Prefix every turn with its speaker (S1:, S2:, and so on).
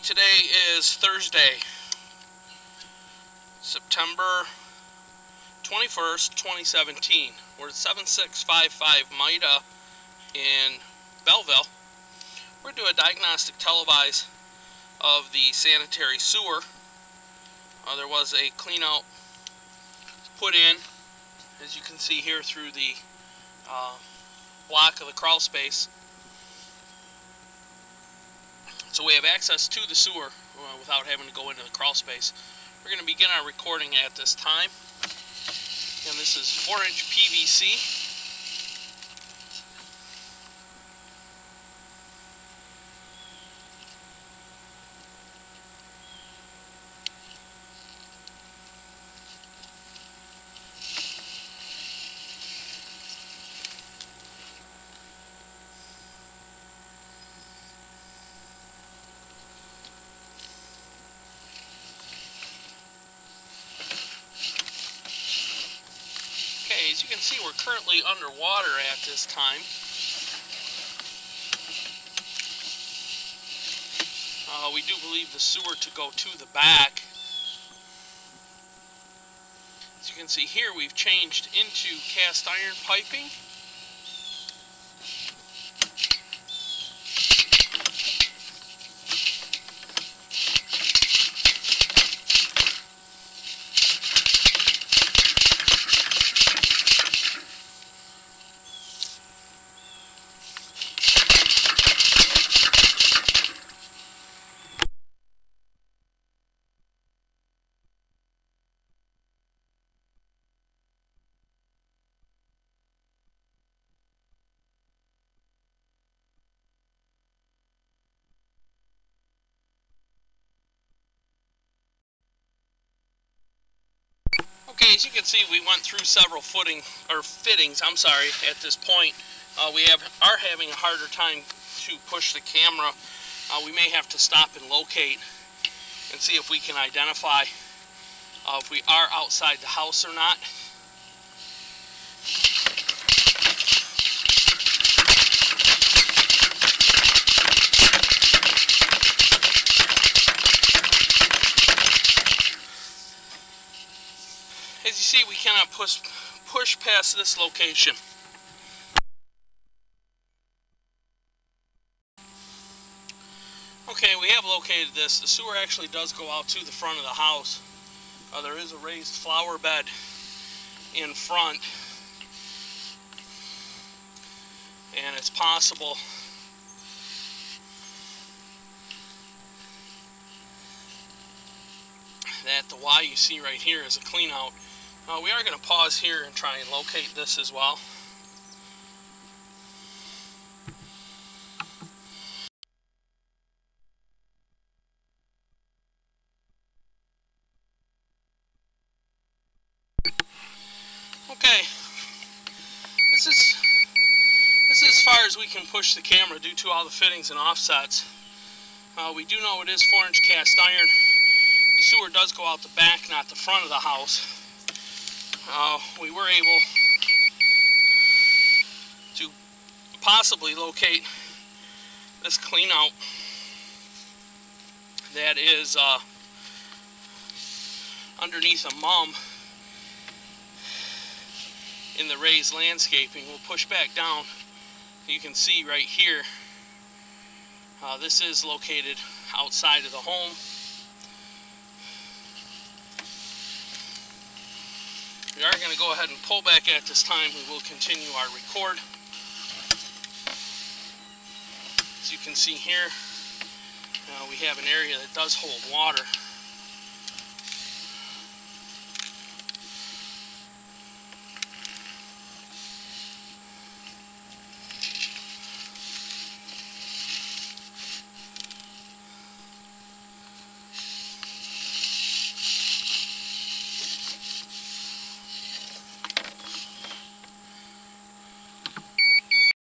S1: Today is Thursday, September 21st, 2017. We're at 7655 Mida in Belleville. We're going to do a diagnostic televise of the sanitary sewer. Uh, there was a clean out put in, as you can see here through the uh, block of the crawl space. So we have access to the sewer uh, without having to go into the crawl space. We're going to begin our recording at this time. And this is 4 inch PVC. Okay, as you can see, we're currently underwater at this time. Uh, we do believe the sewer to go to the back. As you can see here, we've changed into cast iron piping. Okay, as you can see, we went through several footing or fittings. I'm sorry. At this point, uh, we have are having a harder time to push the camera. Uh, we may have to stop and locate and see if we can identify uh, if we are outside the house or not. See, we cannot push, push past this location. Okay, we have located this. The sewer actually does go out to the front of the house. Uh, there is a raised flower bed in front. And it's possible that the Y you see right here is a clean out. Uh, we are going to pause here and try and locate this as well. Okay, this is this is as far as we can push the camera due to all the fittings and offsets. Uh, we do know it is 4 inch cast iron. The sewer does go out the back, not the front of the house. Uh, we were able to possibly locate this clean out that is uh, underneath a mum in the raised landscaping. We'll push back down. You can see right here, uh, this is located outside of the home. We are going to go ahead and pull back at this time. We will continue our record. As you can see here, uh, we have an area that does hold water.